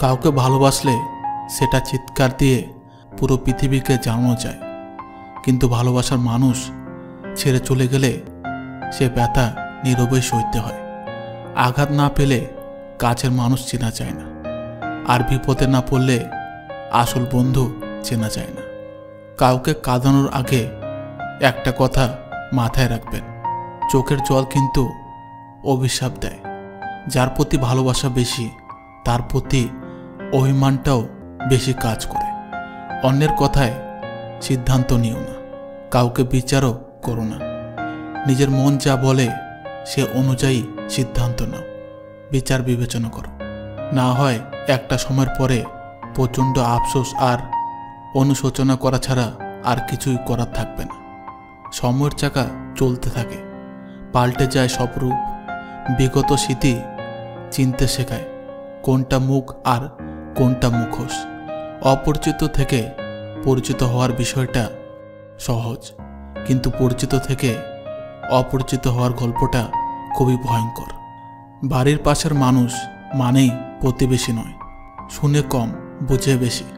কাউকে ভালোবাসলে সেটা চিৎকার দিয়ে পুরো পৃথিবীকে জানানো যায়। কিন্তু ভালোবাসার মানুষ ছেড়ে চলে গেলে সে ব্যথা নীরবে সইতে হয়। আঘাত না পেলে কাছের মানুষ চেনা যায় না। আর বিপদে না পড়লে আসল বন্ধু চেনা যায় না। কাউকে কাঁদানোর আগে একটা কথা মাথায় রাখবেন। চোখের জল কিন্তু অভিশাপ দেয়। যার প্রতি ভালোবাসা বেশি তার প্রতি অভিমানটাও বেশি কাজ করে। অন্যের কথায় সিদ্ধান্ত নিও না। কাউকে বিচারও করো না। নিজের মন যা বলে, সে অনুযায়ী সিদ্ধান্ত নাও। বিচার বিবেচনা করো। না হয় একটা সময়ের পরে প্রচণ্ড আফসোস আর অনুশোচনা করা ছাড়া আর কিছুই করার থাকবে না। সময়ের চাকা চলতে থাকে। পাল্টে যায় সব রূপ। বিগত স্মৃতি চিনতে শেখায়। কোনটা মুখ আর কোনটা মুখোশ? অপরিচিত থেকে পরিচিত হওয়ার বিষয়টা সহজ, কিন্তু পরিচিত থেকে অপরিচিত হওয়ার গল্পটা খুবই ভয়ঙ্কর। বাড়ির পাশের মানুষ মানেই প্রতিবেশী নয়, শুনে কম, বুঝে বেশি।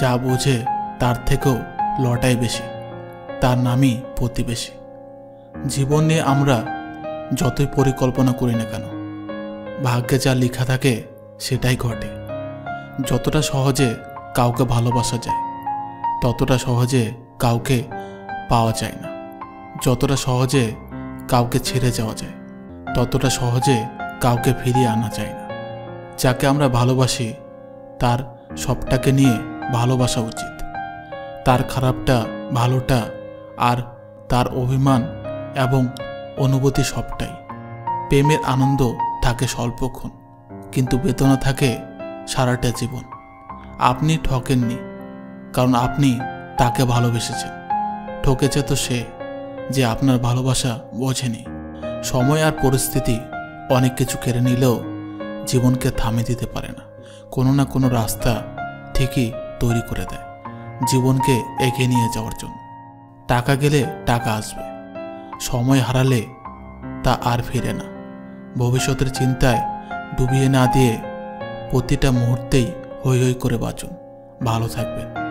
যা বোঝে তার থেকেও লটাই বেশি, তার নামই প্রতিবেশী। জীবন নিয়ে আমরা যতই পরিকল্পনা করি না কেন, ভাগ্যে যা লেখা থাকে সেটাই ঘটে। যতটা সহজে কাউকে ভালোবাসা যায়, ততটা সহজে কাউকে পাওয়া যায় না। যতটা সহজে কাউকে ছেড়ে যাওয়া যায়, ততটা সহজে কাউকে ফিরিয়ে আনা যায় না। যাকে আমরা ভালোবাসি, তার সবটাকে নিয়ে ভালোবাসা উচিত। তার খারাপটা, ভালোটা আর তার অভিমান এবং অনুভূতি সবটাই। প্রেমের আনন্দ থাকে স্বল্পক্ষণ। কিন্তু বেদনা থাকে সারাটা জীবন। আপনি ঠকেননি, কারণ আপনি তাকে ভালোবেসেছেন। ঠকেছে তো সে যে আপনার ভালোবাসা বোঝেনি। সময় আর পরিস্থিতি অনেক কিছু কেড়ে নিলেও জীবনকে থামে দিতে পারে না। কোনো না কোনো রাস্তা ঠিকই তৈরি করে দেয়। জীবনকে এগিয়ে নিয়ে যাওয়ার জন্য। টাকা গেলে টাকা আসবে। সময় হারালে তা আর ফিরে না। ভবিষ্যতের চিন্তায় ডুবিয়ে না দিয়ে প্রতিটা মুহূর্তেই হই হই করে বাঁচুন। ভালো থাকবেন।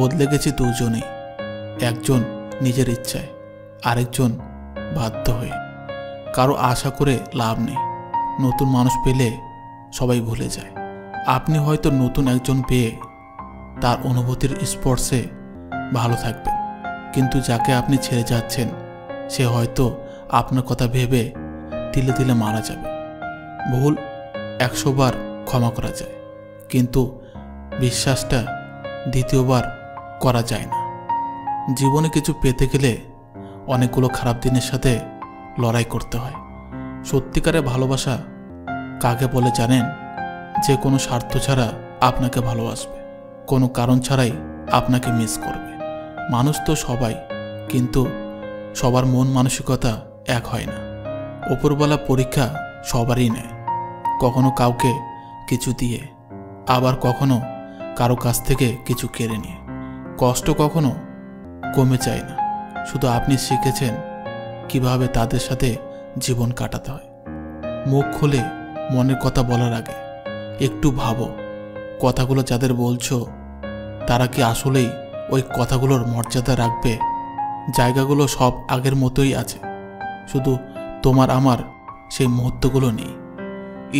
বদলে গেছে দুজনেই। একজন নিজের ইচ্ছায়, আরেকজন বাধ্য হয়ে। কারও আশা করে লাভ নেই। নতুন মানুষ পেলে সবাই ভুলে যায়। আপনি হয়তো নতুন একজন পেয়ে তার অনুভূতির স্পর্শে ভালো থাকবেন। কিন্তু যাকে আপনি ছেড়ে যাচ্ছেন, সে হয়তো আপনার কথা ভেবে তিলে তিলে মারা যাবে। ভুল একশো বার ক্ষমা করা যায়, কিন্তু বিশ্বাসটা দ্বিতীয়বার করা যায় না। জীবনে কিছু পেতে গেলে অনেকগুলো খারাপ দিনের সাথে লড়াই করতে হয়। সত্যিকারে ভালোবাসা কাকে বলে জানেন? যে কোনো স্বার্থ ছাড়া আপনাকে ভালোবাসবে, কোনো কারণ ছাড়াই আপনাকে মিস করবে। মানুষ তো সবাই, কিন্তু সবার মন মানসিকতা এক হয় না। ওপরবেলা পরীক্ষা সবারই নেয়। কখনো কাউকে কিছু দিয়ে, আবার কখনো কারও কাছ থেকে কিছু কেড়ে নিয়ে। কষ্ট কখনো কমে যায় না। শুধু আপনি শিখেছেন কীভাবে তাদের সাথে জীবন কাটাতে হয়। মুখ খুলে মনের কথা বলার আগে একটু ভাবো, কথাগুলো যাদের বলছো, তারা কি আসলেই ওই কথাগুলোর মর্যাদা রাখবে? জায়গাগুলো সব আগের মতোই আছে। শুধু তোমার, আমার সেই মুহূর্তগুলো নেই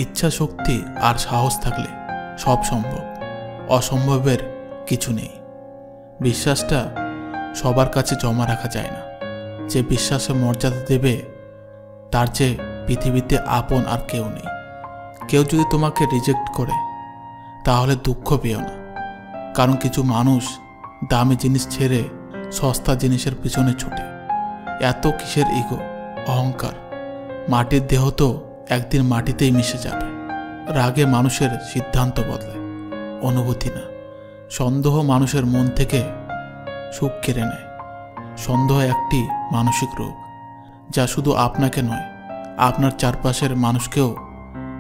ইচ্ছা, শক্তি আর সাহস থাকলে সব সম্ভব। অসম্ভবের কিছু নেই। বিশ্বাসটা সবার কাছে জমা রাখা যায় না। যে বিশ্বাসে মর্যাদা দেবে, তার যে পৃথিবীতে আপন আর কেউ নেই। কেউ যদি তোমাকে রিজেক্ট করে, তাহলে দুঃখ পেও না। কারণ কিছু মানুষ দামি জিনিস ছেড়ে সস্তা জিনিসের পিছনে ছুটে। এত কিসের ইগো অহংকার। মাটির দেহ তো একদিন মাটিতেই মিশে যাবে। রাগে মানুষের সিদ্ধান্ত বদলে, অনুভূতি না। সন্দেহ মানুষের মন থেকে সুখ কেড়ে নেয়। সন্দেহ একটি মানসিক রোগ, যা শুধু আপনাকে নয়, আপনার চারপাশের মানুষকেও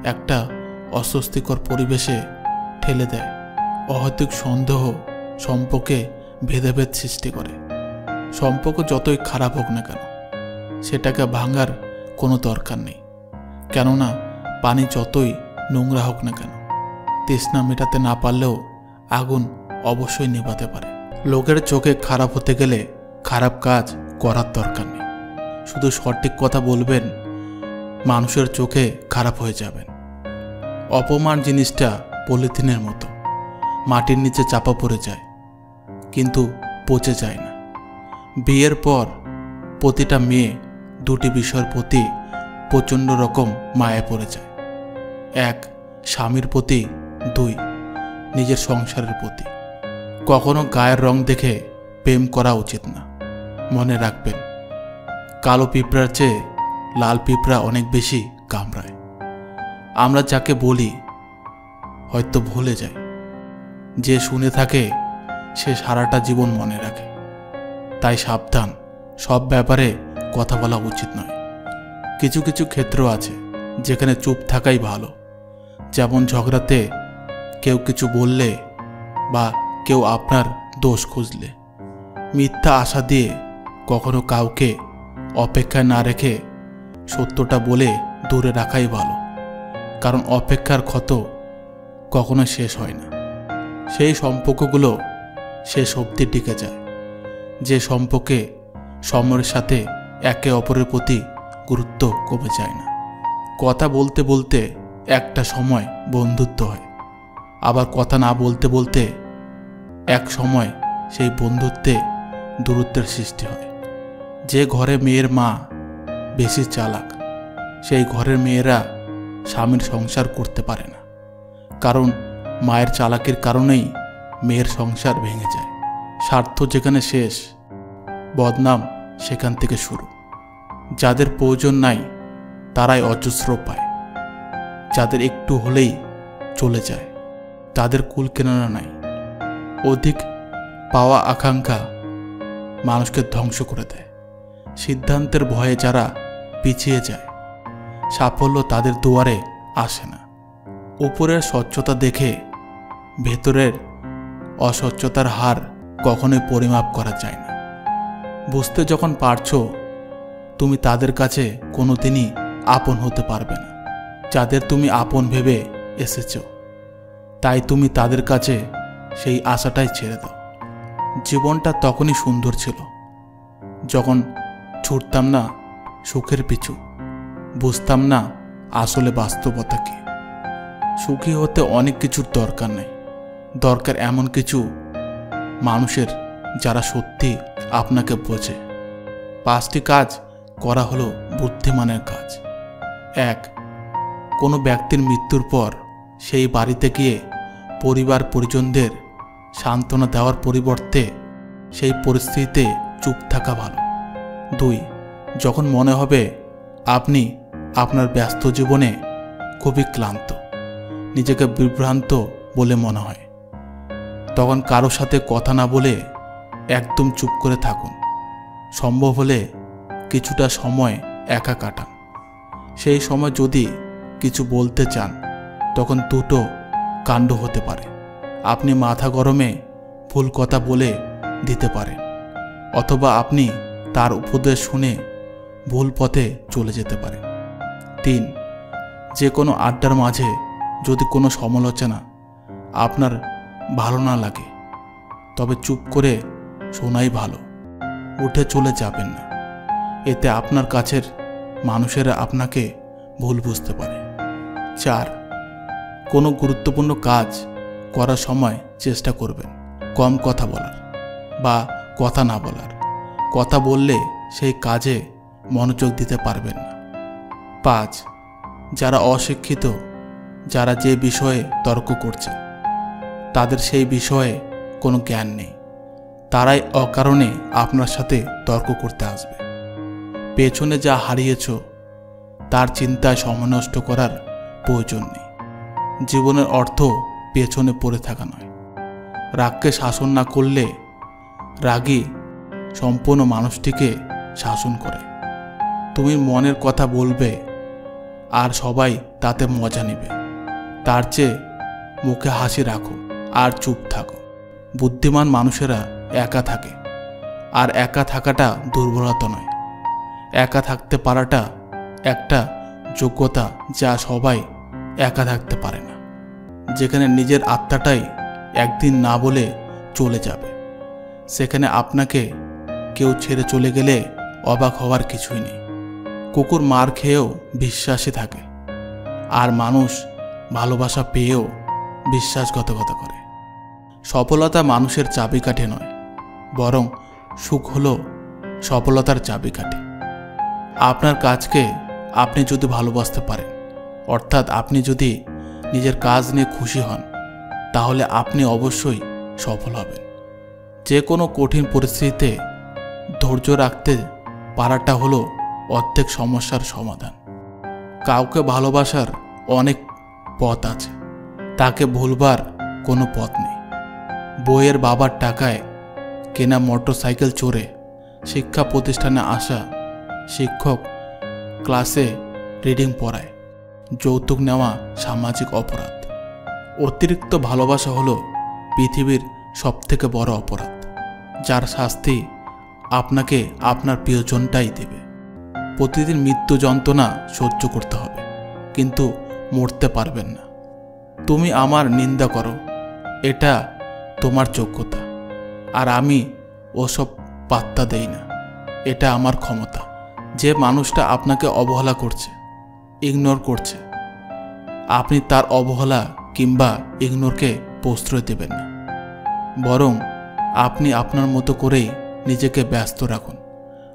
একটা অস্বস্তিকর পরিবেশে ঠেলে দেয়। অহৈতুক সন্দেহ সম্পর্কে ভেদাভেদ সৃষ্টি করে। সম্পর্ক যতই খারাপ হোক না কেন, সেটাকে ভাঙার কোনো দরকার নেই। কেননা পানি যতই নোংরা হোক না কেন, তৃষ্ণা মেটাতে না পারলেও আগুন অবশ্যই নেভাতে পারে। লোকের চোখে খারাপ হতে গেলে খারাপ কাজ করার দরকার নেই। শুধু সঠিক কথা বলবেন, মানুষের চোখে খারাপ হয়ে যাবেন। অপমান জিনিসটা পলিথিনের মতো, মাটির নিচে চাপা পড়ে যায়, কিন্তু পচে যায় না। বিয়ের পর প্রতিটা মেয়ে দুটি বিষয়ের প্রতি প্রচণ্ড রকম মায়া পড়ে যায়। এক, স্বামীর প্রতি। দুই, নিজের সংসারের প্রতি। কখনো গায়ের রং দেখে প্রেম করা উচিত না। মনে রাখবেন, কালো পিঁপড়ার চেয়ে লাল পিঁপড়া অনেক বেশি কামড়ায়। আমরা যাকে বলি, হয়তো ভুলে যায় যে শুনে থাকে, সে সারাটা জীবন মনে রাখে। তাই সাবধান, সব ব্যাপারে কথা বলা উচিত নয়। কিছু কিছু ক্ষেত্র আছে যেখানে চুপ থাকাই ভালো। যেমন ঝগড়াতে কেউ কিছু বললে বা কেউ আপনার দোষ খুঁজলে। মিথ্যা আশা দিয়ে কখনো কাউকে অপেক্ষায় না রেখে সত্যটা বলে দূরে রাখাই ভালো। কারণ অপেক্ষার ক্ষত কখনো শেষ হয় না। সেই সম্পর্কগুলো শেষ অবধি টিকে যায়। যে সম্পর্কে সময়ের সাথে একে অপরের প্রতি গুরুত্ব কমে যায় না। কথা বলতে বলতে একটা সময় বন্ধুত্ব হয়। আবার কথা না বলতে বলতে এক সময় সেই বন্ধুত্বে দূরত্বের সৃষ্টি হয়। যে ঘরে মেয়ের মা বেশি চালাক, সেই ঘরের মেয়েরা স্বামীর সংসার করতে পারে না। কারণ মায়ের চালাকির কারণেই মেয়ের সংসার ভেঙে যায়। স্বার্থ যেখানে শেষ, বদনাম সেখান থেকে শুরু। যাদের প্রয়োজন নাই, তারাই অজস্র পায়। যাদের একটু হলেই চলে যায়, তাদের কুল কেনারা নাই। অধিক পাওয়া আকাঙ্ক্ষা মানুষকে ধ্বংস করে দেয়। সিদ্ধান্তের ভয়ে যারা পিছিয়ে যায়, সাফল্য তাদের দুয়ারে আসে না। উপরের স্বচ্ছতা দেখে ভেতরের অস্বচ্ছতার হার কখনোই পরিমাপ করা যায় না। বুঝতে যখন পারছ, তুমি তাদের কাছে কোনোদিনই আপন হতে পারবে না। যাদের তুমি আপন ভেবে এসেছ, তাই তুমি তাদের কাছে সেই আশাটাই ছেড়ে দাও। জীবনটা তখনই সুন্দর ছিল, যখন ছুটতাম না সুখের পিছু, বুঝতাম না আসলে বাস্তবতা কি। সুখী হতে অনেক কিছুর দরকার নেই, দরকার এমন কিছু মানুষের যারা সত্যি আপনাকে বোঝে। পাঁচটি কাজ করা হলো বুদ্ধিমানের কাজ। এক, কোনো ব্যক্তির মৃত্যুর পর সেই বাড়িতে গিয়ে পরিবার পরিজনদের সান্ত্বনা দেওয়ার পরিবর্তে সেই পরিস্থিতিতে চুপ থাকা ভালো। দুই, যখন মনে হবে আপনি আপনার ব্যস্ত জীবনে খুবই ক্লান্ত, নিজেকে বিভ্রান্ত বলে মনে হয়, তখন কারও সাথে কথা না বলে একদম চুপ করে থাকুন। সম্ভব হলে কিছুটা সময় একা কাটান। সেই সময় যদি কিছু বলতে চান, তখন দুটো কাণ্ড হতে পারে। আপনি মাথা গরমে ভুল কথা বলে দিতে পারেন, অথবা আপনি তার উপদেশ শুনে ভুল পথে চলে যেতে পারেন। তিন, যে কোনো আড্ডার মাঝে যদি কোনো সমালোচনা আপনার ভালো না লাগে, তবে চুপ করে শোনাই ভালো। উঠে চলে যাবেন না। এতে আপনার কাছের মানুষেরা আপনাকে ভুল বুঝতে পারে। চার, কোনো গুরুত্বপূর্ণ কাজ করার সময় চেষ্টা করবেন। কম কথা বলার বা কথা না বলার। কথা বললে সেই কাজে মনোযোগ দিতে পারবেন না। পাঁচ, যারা অশিক্ষিত, যারা যে বিষয়ে তর্ক করছে, তাদের সেই বিষয়ে কোনো জ্ঞান নেই। তারাই অকারণে আপনার সাথে তর্ক করতে আসবে। পেছনে যা হারিয়েছ, তার চিন্তায় সময় নষ্ট করার প্রয়োজন নেই। জীবনের অর্থ পেছনে পড়ে থাকা নয়। রাগকে শাসন না করলে রাগী সম্পূর্ণ মানুষটিকে শাসন করে। তুমি মনের কথা বলবে, আর সবাই তাতে মজা নেবে। তার চেয়ে মুখে হাসি রাখো, আর চুপ থাকো। বুদ্ধিমান মানুষেরা একা থাকে। আর একা থাকাটা দুর্বলতা নয়। একা থাকতে পারাটা একটা যোগ্যতা যা সবাই একা থাকতে পারে না। যেখানে নিজের আত্মাটাই একদিন না বলে চলে যাবে। সেখানে আপনাকে কেউ ছেড়ে চলে গেলে অবাক হওয়ার কিছুই নেই। কুকুর মার খেয়েও বিশ্বাসী থাকে। আর মানুষ ভালোবাসা পেয়েও বিশ্বাসঘাতকতা করে। সফলতা মানুষের চাবিকাঠি নয়। বরং সুখ হলো সফলতার চাবিকাঠি। আপনার কাজকে আপনি যদি ভালোবাসতে পারেন, অর্থাৎ আপনি যদি নিজের কাজ নিয়ে খুশি হন, তাহলে আপনি অবশ্যই সফল হবেন। যে কোনো কঠিন পরিস্থিতিতে ধৈর্য রাখতে পারাটা হলো অর্ধেক সমস্যার সমাধান। কাউকে ভালোবাসার অনেক পথ আছে, তাকে ভুলবার কোনো পথ নেই। বইয়ের বাবার টাকায় কেনা মোটরসাইকেল চড়ে শিক্ষা প্রতিষ্ঠানে আসা শিক্ষক ক্লাসে রিডিং পড়ায়। যৌতুক নেওয়া সামাজিক অপরাধ। অতিরিক্ত ভালোবাসা হলো পৃথিবীর সবথেকে বড় অপরাধ, যার শাস্তি আপনাকে আপনার প্রিয়জনটাই দেবে। প্রতিদিন মৃত্যু যন্ত্রণা সহ্য করতে হবে, কিন্তু মরতে পারবেন না। তুমি আমার নিন্দা করো, এটা তোমার যোগ্যতা। আর আমি ওসব পাত্তা দেই না। এটা আমার ক্ষমতা। যে মানুষটা আপনাকে অবহেলা করছে ইগনোর করছে, আপনি তার অবহেলা কিংবা ইগনোরকে প্রশ্রয় দেবেন না। বরং আপনি আপনার মতো করেই নিজেকে ব্যস্ত রাখুন।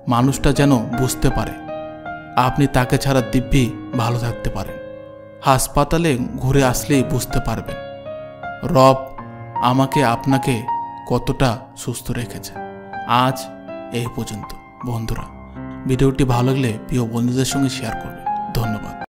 মানুষটা যেন বুঝতে পারে, আপনি তাকে ছাড়া দিব্যি ভালো থাকতে পারেন। হাসপাতালে ঘুরে আসলেই বুঝতে পারবেন। রব আমাকে আপনাকে কতটা সুস্থ রেখেছে। আজ এই পর্যন্ত। বন্ধুরা, ভিডিওটি ভালো লাগলে প্রিয় বন্ধুদের সঙ্গে শেয়ার করবে